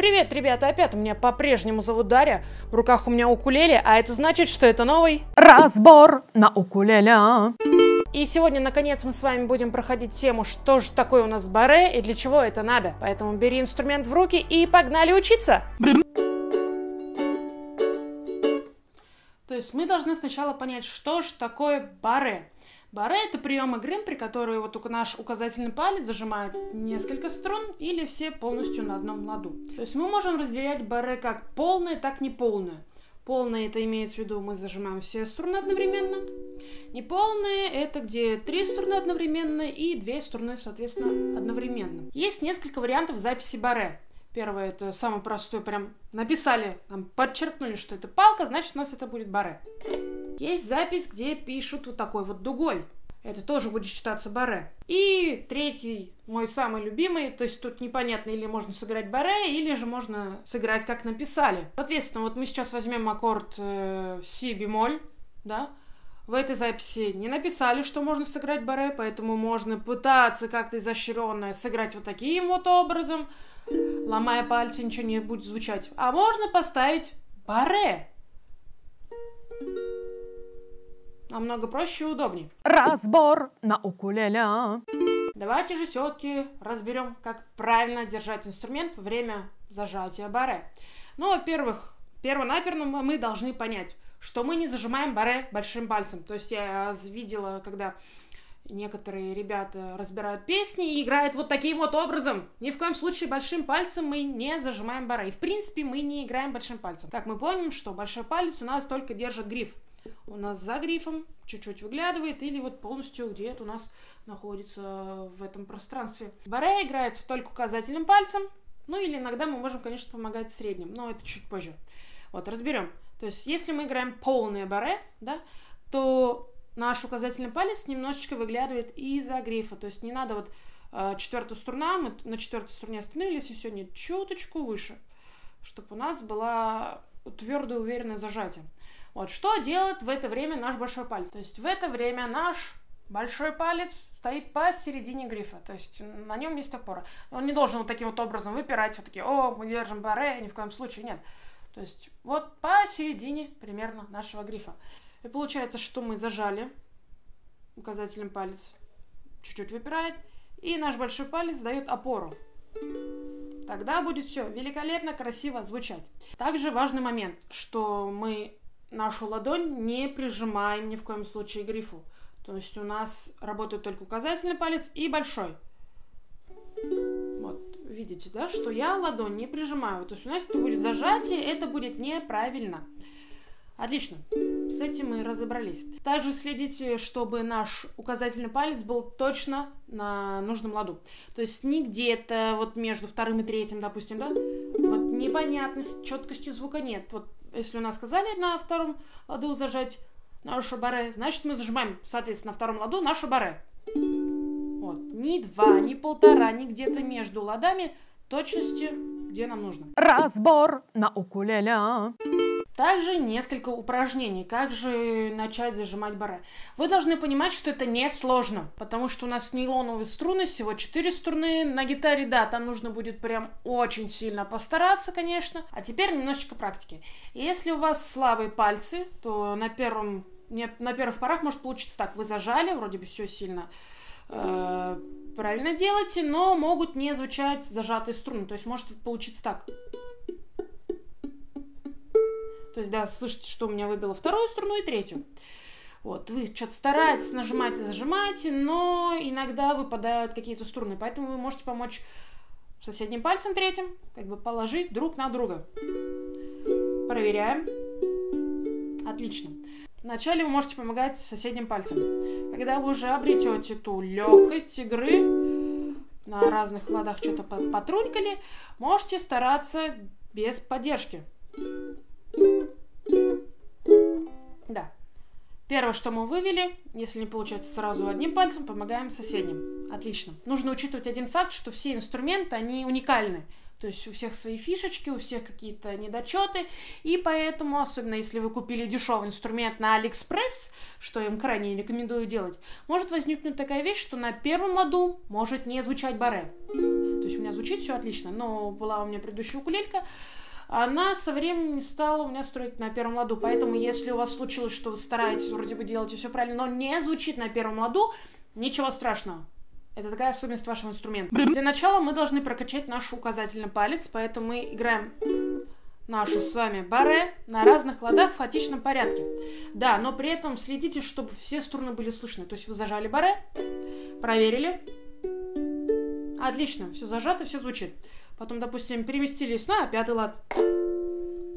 Привет, ребята, опять у меня по-прежнему зовут Дарья, в руках у меня укулеле, а это значит, что это новый Разбор на укулеле. И сегодня, наконец, мы с вами будем проходить тему, что же такое у нас баре и для чего это надо. Поэтому бери инструмент в руки и погнали учиться! То есть мы должны сначала понять, что же такое баре. Баре — это прием игры, при которой вот наш указательный палец зажимает несколько струн или все полностью на одном ладу. То есть мы можем разделять баре как полное, так и неполное. Полное это имеется в виду, мы зажимаем все струны одновременно. Неполные это где три струны одновременно и две струны, соответственно, одновременно. Есть несколько вариантов записи баре. Первое, это самый простой, прям написали, там, подчеркнули, что это палка, значит у нас это будет баре. Есть запись, где пишут вот такой вот дугой. Это тоже будет считаться баре. И третий, мой самый любимый, то есть тут непонятно, или можно сыграть баре, или же можно сыграть, как написали. Соответственно, вот мы сейчас возьмем аккорд э, си бемоль, да, в этой записи не написали, что можно сыграть баре, поэтому можно пытаться как-то изощренно сыграть вот таким вот образом, ломая пальцы, ничего не будет звучать. А можно поставить баре намного проще и удобнее. Разбор на укулеле. Давайте же все-таки разберем, как правильно держать инструмент во время зажатия баре. Ну, во-первых, перво-наперво мы должны понять, что мы не зажимаем баре большим пальцем. То есть я видела, когда некоторые ребята разбирают песни и играют вот таким вот образом. Ни в коем случае большим пальцем мы не зажимаем баре. И в принципе мы не играем большим пальцем. Как мы помним, что большой палец у нас только держит гриф у нас за грифом чуть-чуть выглядывает, или вот полностью где-то у нас находится в этом пространстве. Баре играется только указательным пальцем, ну или иногда мы можем, конечно, помогать средним, но это чуть позже. Вот, разберем. То есть, если мы играем полное баре, да, то наш указательный палец немножечко выглядывает из-за грифа. То есть, не надо вот э, четвертую струна, мы на четвертой струне остановились, и все, нет, чуточку выше, чтобы у нас была твердое уверенное зажатие. Вот что делает в это время наш большой палец? То есть в это время наш большой палец стоит посередине грифа, то есть на нем есть опора. Он не должен вот таким вот образом выпирать, вот такие, о, мы держим баре, ни в коем случае нет. То есть вот посередине примерно нашего грифа. И получается, что мы зажали указательным палец, чуть-чуть выпирает, и наш большой палец дает опору. Тогда будет все великолепно, красиво звучать. Также важный момент, что мы нашу ладонь не прижимаем ни в коем случае к грифу. То есть у нас работает только указательный палец и большой. Вот, видите, да, что я ладонь не прижимаю. То есть у нас это будет зажатие, это будет неправильно. Отлично, с этим мы разобрались. Также следите, чтобы наш указательный палец был точно на нужном ладу. То есть не где-то вот между вторым и третьим, допустим, да? Вот непонятность, четкости звука нет. Вот если у нас сказали на втором ладу зажать нашу баре, значит мы зажимаем, соответственно, на втором ладу нашу баре. Вот. Ни два, ни полтора, ни где-то между ладами точности, где нам нужно. Разбор на укулеле. Также несколько упражнений, как же начать зажимать баре. Вы должны понимать, что это не сложно, потому что у нас нейлоновые струны, всего 4 струны. На гитаре, да, там нужно будет прям очень сильно постараться, конечно. А теперь немножечко практики. Если у вас слабые пальцы, то на первом на первых порах может получиться так. Вы зажали, вроде бы все сильно э, правильно делаете, но могут не звучать зажатые струны. То есть может получиться так. То есть, да, слышите, что у меня выбило вторую струну и третью. Вот, вы что-то стараетесь, нажимаете, зажимаете, но иногда выпадают какие-то струны. Поэтому вы можете помочь соседним пальцем третьим, как бы положить друг на друга. Проверяем. Отлично. Вначале вы можете помогать соседним пальцем. Когда вы уже обретете ту легкость игры, на разных ладах что-то потрунькали, можете стараться без поддержки. Первое, что мы вывели, если не получается сразу одним пальцем, помогаем соседним. Отлично. Нужно учитывать один факт, что все инструменты, они уникальны. То есть у всех свои фишечки, у всех какие-то недочеты, и поэтому, особенно если вы купили дешевый инструмент на Алиэкспресс, что я им крайне рекомендую делать, может возникнуть такая вещь, что на первом ладу может не звучать баре. То есть у меня звучит все отлично, но была у меня предыдущая укулелька, она со временем стала у меня строить на первом ладу. Поэтому, если у вас случилось, что вы стараетесь, вроде бы делаете все правильно, но не звучит на первом ладу, ничего страшного. Это такая особенность вашего инструмента. Для начала мы должны прокачать наш указательный палец, поэтому мы играем нашу с вами баре на разных ладах в хаотичном порядке. Да, но при этом следите, чтобы все струны были слышны. То есть вы зажали баре, проверили. Отлично, все зажато, все звучит. Потом, допустим, переместились на пятый лад.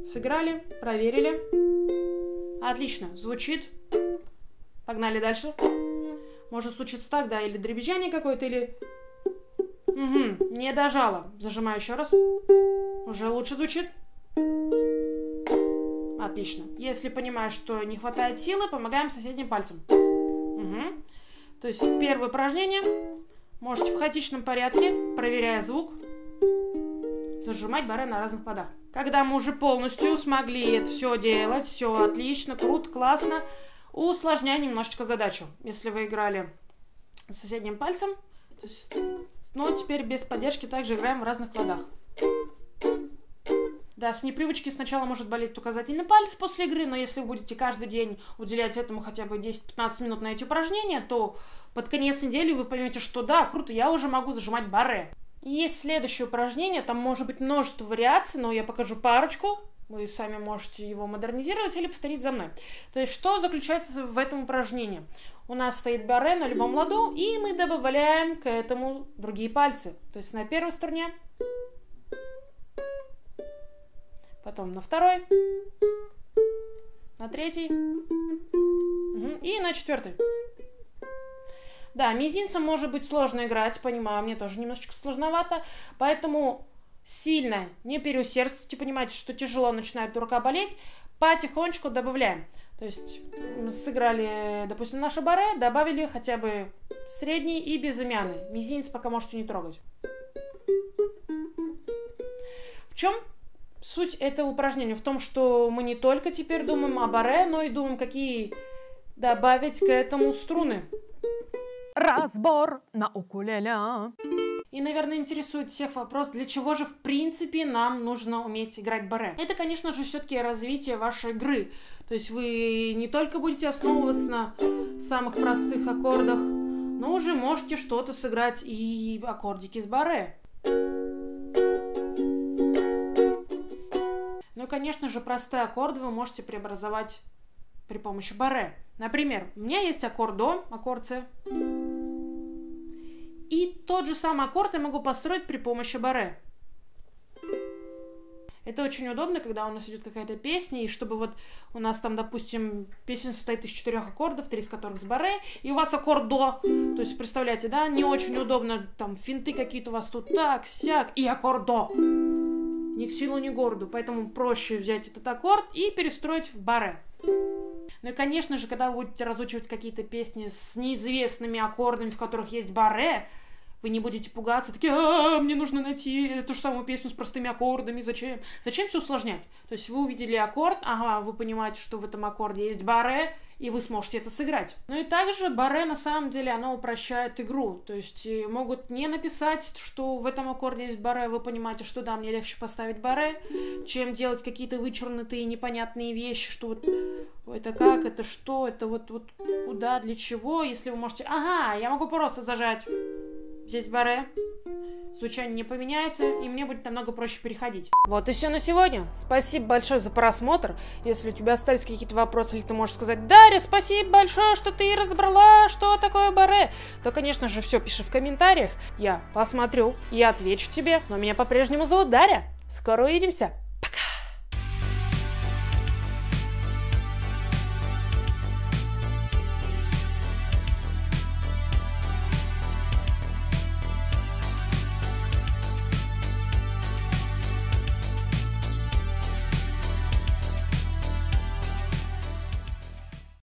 Сыграли, проверили. Отлично, звучит. Погнали дальше. Может случиться так, да, или дребезжание какое-то, или... Угу, не дожала. Зажимаю еще раз. Уже лучше звучит. Отлично. Если понимаешь, что не хватает силы, помогаем соседним пальцем. Угу. То есть первое упражнение можете в хаотичном порядке, проверяя звук, зажимать баре на разных ладах. Когда мы уже полностью смогли это все делать, все отлично, круто, классно, усложняем немножечко задачу. Если вы играли с соседним пальцем, то есть, ну, теперь без поддержки также играем в разных ладах. Да, с непривычки сначала может болеть указательный палец после игры, но если вы будете каждый день уделять этому хотя бы 10-15 минут на эти упражнения, то под конец недели вы поймете, что да, круто, я уже могу зажимать баре. Есть следующее упражнение, там может быть множество вариаций, но я покажу парочку. Вы сами можете его модернизировать или повторить за мной. То есть, что заключается в этом упражнении? У нас стоит баре на любом ладу, и мы добавляем к этому другие пальцы. То есть, на первой стороне, потом на второй, на третий и на четвертый. Да, мизинцем может быть сложно играть, понимаю, мне тоже немножечко сложновато, поэтому сильно не переусердствуйте, понимаете, что тяжело начинает рука болеть, потихонечку добавляем. То есть сыграли, допустим, наше баре, добавили хотя бы средний и безымянный. Мизинец пока можете не трогать. В чем суть этого упражнения? В том, что мы не только теперь думаем о баре, но и думаем, какие добавить к этому струны. Разбор на укулеле. И, наверное, интересует всех вопрос, для чего же в принципе нам нужно уметь играть баре. Это, конечно же, все-таки развитие вашей игры. То есть вы не только будете основываться на самых простых аккордах, но уже можете что-то сыграть и аккордики с баре. Ну и, конечно же, простые аккорды вы можете преобразовать при помощи баре. Например, у меня есть аккорд до, аккорд С. И тот же самый аккорд я могу построить при помощи баре. Это очень удобно, когда у нас идет какая-то песня, и чтобы вот у нас там, допустим, песня состоит из четырех аккордов, три из которых с баре, и у вас аккорд до. То есть, представляете, да, не очень удобно, там, финты какие-то у вас тут так, сяк, и аккорд до. Ни к силу, ни к городу. Поэтому проще взять этот аккорд и перестроить в баре. Ну и, конечно же, когда вы будете разучивать какие-то песни с неизвестными аккордами, в которых есть баре, вы не будете пугаться, такие, а, мне нужно найти ту же самую песню с простыми аккордами, зачем? Зачем все усложнять? То есть вы увидели аккорд, ага, вы понимаете, что в этом аккорде есть баре, и вы сможете это сыграть. Ну и также баре, на самом деле, оно упрощает игру. То есть э, могут не написать, что в этом аккорде есть баре, вы понимаете, что да, мне легче поставить баре, чем делать какие-то вычурнутые непонятные вещи, что вот это как, это что, это вот, вот куда, для чего, если вы можете, ага, я могу просто зажать Здесь баре. Звучание не поменяется, и мне будет намного проще переходить. Вот и все на сегодня. Спасибо большое за просмотр. Если у тебя остались какие-то вопросы, или ты можешь сказать, Дарья, спасибо большое, что ты разобрала, что такое баре, то, конечно же, все пиши в комментариях. Я посмотрю и отвечу тебе. Но меня по-прежнему зовут Дарья. Скоро увидимся.